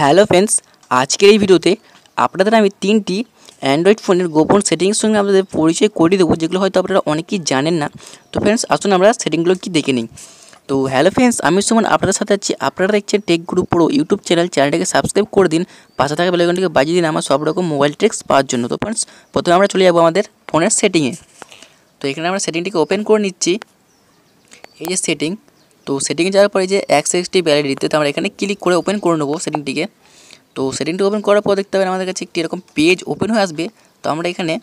Hello friends, আজকের এই ভিডিওতে আপনাদের আমি তিনটি অ্যান্ড্রয়েড ফোনের গোপন সেটিংস সঙ্গে আপনাদের পরিচয় করিয়ে দেবো, যেগুলো হয়তো আপনারা অনেকেই জানেন না। তো ফ্রেন্ডস, আসুন আমরা সেটিংগুলো কি দেখে নিই। তো হ্যালো ফ্রেন্ডস, আমি সুমন, আপনাদের সাথে আছি। আপনারা দেখছেন tech group pro YouTube channel. চ্যানেলটাকে সাবস্ক্রাইব করে দিন। পাশে থাকা বেলাইকনটিকে বাজিয়ে দিন আমার সব রকম মোবাইল ট্রিক্স পাওয়ার জন্য। তো ফ্রেন্ডস, প্রথমে আমরা চলে যাব আমাদের ফোনের সেটিংয়ে। তো এখানে আমরা সেটিংটিকে ওপেন করে নিচ্ছি। এই যে সেটিং তো সেটিংয়ে যাওয়ার পরে যে একশো এক্সটি ভ্যালিডিতে তো আমরা এখানে ক্লিক করে ওপেন করে নেব সেটিংটিকে। তো সেটিংটি ওপেন করার পর দেখতে পাবেন আমাদের কাছে একটি এরকম পেজ ওপেন হয়ে আসবে। তো আমরা এখানে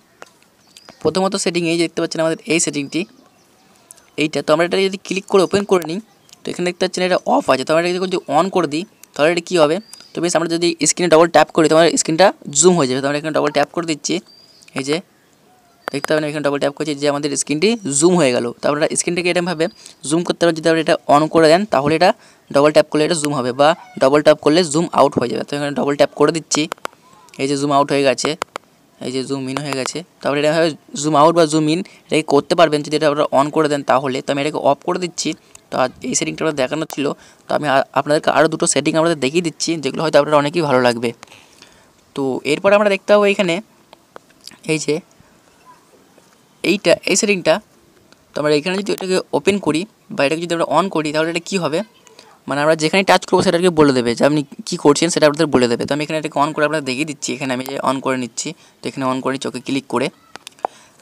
প্রথমত সেটিং এই যে দেখতে পাচ্ছেন আমাদের এই সেটিংটি। এইটা, তো আমরা এটা যদি ক্লিক করে ওপেন করে নিই, তো এখানে দেখতে পাচ্ছেন এটা অফ আছে। তো আমরা এটা যদি অন করে দিই, তাহলে এটা কী হবে? তো বেশ, আমরা যদি স্ক্রিনে ডবল ট্যাপ করি, তো আমার স্ক্রিনটা জুম হয়ে যাবে। তো আমরা এখানে ডবল ট্যাপ করে দিচ্ছি। এই যে দেখতে পাবেন, এখানে ডবল ট্যাপ করছি যে আমাদের স্ক্রিনটি জুম হয়ে গেল। তারপরে স্ক্রিনটাকে এরকমভাবে জুম করতে পারেন, যদি আপনি এটা অন করে দেন, তাহলে এটা ডবল ট্যাপ করলে এটা জুম হবে বা ডবল ট্যাপ করলে জুম আউট হয়ে যাবে। তো এখানে ডবল ট্যাপ করে দিচ্ছি। এই যে জুম আউট হয়ে গেছে, এই যে জুম ইন হয়ে গেছে। তারপরে এরকমভাবে জুম আউট বা জুম ইন এটাকে করতে পারবেন, যদি এটা আপনারা অন করে দেন তাহলে। তো আমি এটাকে অফ করে দিচ্ছি। তো এই সেটিংটা আমার দেখানো ছিল। তো আমি আপনাদেরকে আরও দুটো সেটিং আমাদের দেখিয়ে দিচ্ছি, যেগুলো হয়তো আপনার অনেকই ভালো লাগবে। তো এরপর আমরা দেখতে পাবো এখানে, এই যে এইটা, এই সেটিংটা তো আমরা এখানে যদি এটাকে ওপেন করি বা এটাকে যদি আমরা অন করি, তাহলে এটা কী হবে? মানে আমরা যেখানে টাচ করব সেটাকে বলে দেবে যে আপনি কী করছেন সেটা আপনাদের বলে দেবে। তো আমি এখানে এটাকে অন করে আপনাদের দেখিয়ে দিচ্ছি। এখানে আমি যে অন করে নিচ্ছি, তো এখানে অন করে চোখে ক্লিক করে,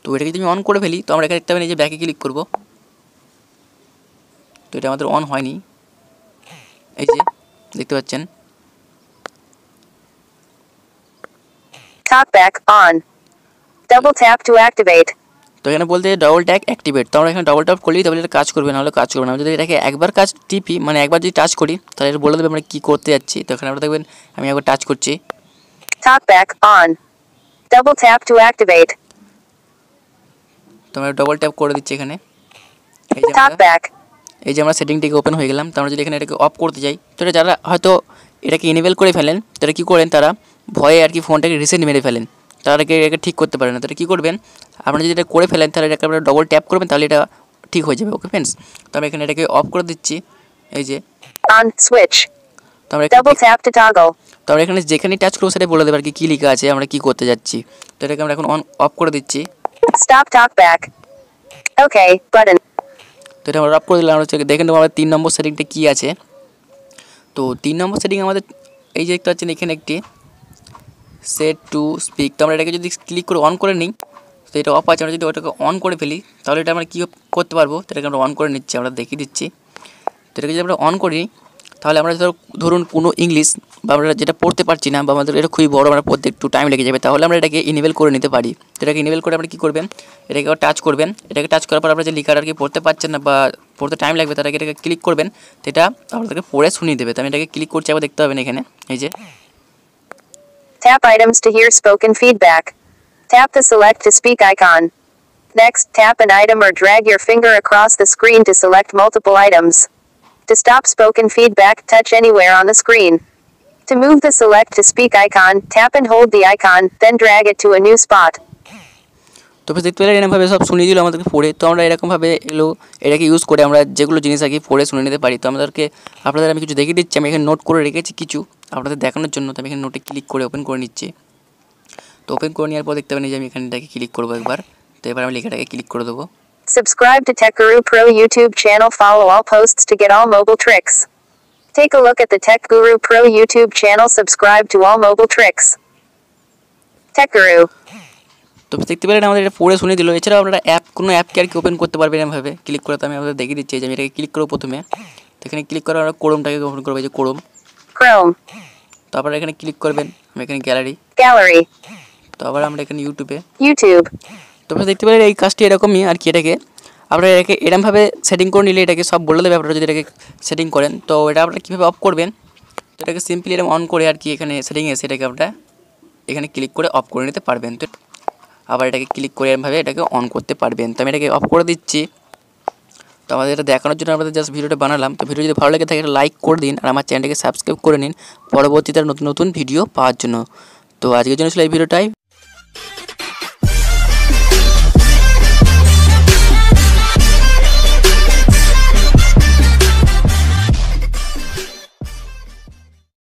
তো এটাকে যদি আমি অন করে ফেলি, তো আমরা এখানে দেখতে পাবেন যে ব্যাকে ক্লিক করব। তো এটা আমাদের অন হয়নি। এই যে, দেখতে পাচ্ছেন? Talkback on. Double tap to activate. তো এখানে বলতে ডবল ট্যাগ অ্যাক্টিভেট তো আমরা এখানে ডবল ট্যাপ করলেই তাহলে এটা কাজ করবে নাহলে কাজ করবে না যদি এটাকে একবার কাজ টিপি মানে একবার যদি টাচ করি তাহলে এটা বলে দেবে আমরা কী করতে যাচ্ছি তো এখানে আমরা দেখবেন আমি একবার টাচ করছি Talkback on. Double tap to activate. তো আমরা ডবল ট্যাপ করে দিচ্ছি এখানে আমরা Talkback. এই যে আমরা সেটিংটিকে ওপেন হয়ে গেলাম তো আমরা যদি এখানে এটাকে অফ করতে যাই তো এটা যারা হয়তো এটাকে ইনেবল করে ফেলেন তারা কী করেন তারা ভয়ে আর কি ফোনটাকে রিসেন্ট মেরে ফেলেন তারা এটাকে ঠিক করতে পারে না। তাহলে কী করবেন? আপনারা যদি এটা করে ফেলেন তাহলে এটাকে আপনারা ডবল ট্যাপ করবেন তাহলে এটা ঠিক হয়ে যাবে। ওকে ফ্রেন্ডস তো আমরা এখানে এটাকে অফ করে দিচ্ছি। এই যে switch. তো আমরা এখানে. তো আমরা যেখানেই টাচ করব সেটাই বলে দেবে। আর কি কী লেখা আছে আমরা কী করতে যাচ্ছি? তো এটাকে আমরা এখন অন অফ করে দিচ্ছি। Stop talkback. Okay, button. তো এটা আমরা অফ করে দিলাম। আমরা হচ্ছে দেখে নেব আমাদের তিন নম্বর সেটিংটা কী আছে। তো তিন নম্বর সেটিং আমাদের এই যে দেখতে পাচ্ছেন এখানে একটি সেট টু স্পিক তো আমরা এটাকে যদি ক্লিক করে অন করে নিই, তো এটা অফ আছে। আমরা যদি ওটাকে অন করে ফেলি, তাহলে এটা আমরা কী করতে পারব? তো এটাকে আমরা অন করে নিচ্ছি, আমরা দেখিয়ে দিচ্ছি। তো এটাকে যদি আমরা অন করি, তাহলে আমরা ধর, ধরুন কোনো ইংলিশ বা আমরা যেটা পড়তে পারছি না, বা আমাদের এটা খুবই বড়, আমরা পড়তে একটু টাইম লেগে যাবে, তাহলে আমরা এটাকে ইনেবল করে নিতে পারি। এটাকে ইনেবল করে আমরা কী করবেন? এটাকে টাচ করবেন। এটাকে টাচ করার পর আপনারা যে লিখাটা আর কি পড়তে পারছেন না বা পড়তে টাইম লাগবে, তার এটাকে ক্লিক করবেন। এটা আপনাদেরকে পড়ে শুনিয়ে দেবে। তো আমি এটাকে ক্লিক করছি, আবার দেখতে পাবেন এখানে, এই যে। Tap items to hear spoken feedback. Tap the select to speak icon. Next, tap an item or drag your finger across the screen to select multiple items. To stop spoken feedback, touch anywhere on the screen. To move the select to speak icon, tap and hold the icon, then drag it to a new spot. তো বেশ দেখতে পেলেন এরকমভাবে সব শুনিয়ে দিল আমাদেরকে পড়ে তো আমরা এরকমভাবে এগুলো এটাকে ইউজ করে আমরা যেগুলো জিনিস আর কি পড়ে শুনে নিতে পারি তো আমাদেরকে আপনাদের আমি কিছু দেখিয়ে দিচ্ছি আমি এখানে নোট করে রেখেছি কিছু আপনাদের দেখানোর জন্য তো আমি এখানে নোটে ক্লিক করে ওপেন করে নিচ্ছি তো ওপেন করে নেওয়ার পর দেখতে পাবেন যে আমি এখানে এটাকে ক্লিক করব একবার তো এবার আমি লেখাটাকে ক্লিক করে দেবো Subscribe to Tech Guru Pro YouTube channel. Follow all posts to get all mobile tricks. Take a look at the Tech Guru Pro YouTube channel. Subscribe to all mobile tricks. Tech Guru. তো দেখতে পেলেন আমাদের এটা পড়ে শুনে দিল এছাড়াও আপনারা অ্যাপ কোনো অ্যাপকে আর কি ওপেন করতে পারবেন এমনভাবে ক্লিক করে তো আমি আপনাদের দেখিয়ে দিচ্ছি যে আমি এটাকে ক্লিক করব প্রথমে তো এখানে ক্লিক করে আমরা ক্রোমটাকে ওপেন করব যে ক্রোম Chrome. তো আপনারা এখানে ক্লিক করবেন আমি এখানে গ্যালারি Gallery. তো আবার আমরা এখানে ইউটিউবে YouTube. তো আপনারা দেখতে পেলেন এই কাজটি এরকমই আর কি এটাকে। আপনারা এটাকে এরমভাবে সেটিং করে নিলে এটাকে সব বলে দেবে আপনারা যদি এটাকে সেটিং করেন। তো এটা আপনারা কীভাবে অফ করবেন? তো এটাকে সিম্পলি এরকম অন করে আর কি এখানে সেটিং এসে এটাকে আপনারা এখানে ক্লিক করে অফ করে নিতে পারবেন। তো আবার এটাকে ক্লিক করে এরমভাবে এটাকে অন করতে পারবেন। তো আমি এটাকে অফ করে দিচ্ছি। তো আমাদের এটা দেখানোর জন্য আমাদের জাস্ট ভিডিওটা বানালাম। তো ভিডিও যদি ভালো লাগে থাকে লাইক করে দিন আর আমার চ্যানেলটাকে সাবস্ক্রাইব করে নিন। পরবর্তীতে নতুন নতুন ভিডিও পাওয়ার জন্য। তো আজকের জন্য ছিল এই ভিডিওটাই